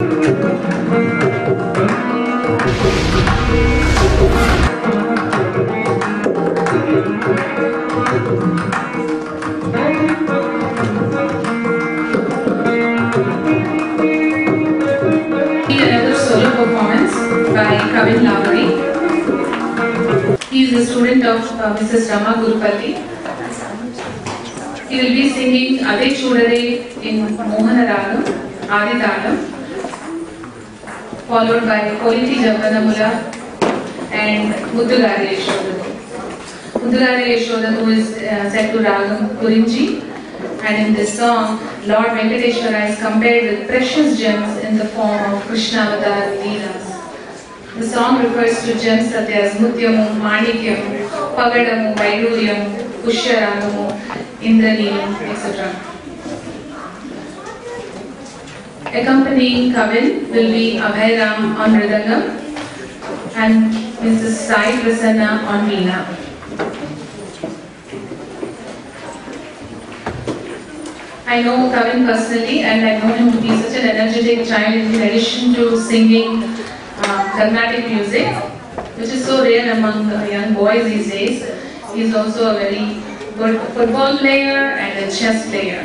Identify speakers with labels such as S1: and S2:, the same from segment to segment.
S1: By Kavin Lavadi. He is a student of uh, Mrs. Rama Gurupalli. He will be singing Ade Chudade in Mohana Ragam, Adi Talam, followed by Politi Javanamula and Muddugare Yashoda. Muddugare Yashoda who is uh, set to Ragam Kurinji. And in this song, Lord Venkateshwara is compared with precious gems in the form of Krishna Krishnavatar Leelas. The song refers to gems such as Mutyamu, Manikyamu, Pagadamu, Vaiduryamu, Pushyaragamu, Indraneelu, etc. Accompanying Kavin will be Abhay Ram on Mridangam and Mrs. Sai Prasanna on Veena. I know Kavin personally and I know him to be such an energetic child in addition to singing uh, Carnatic music, which is so rare among young boys these days. He is also a very good football player and a chess player.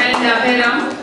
S1: Ismaël Lapella.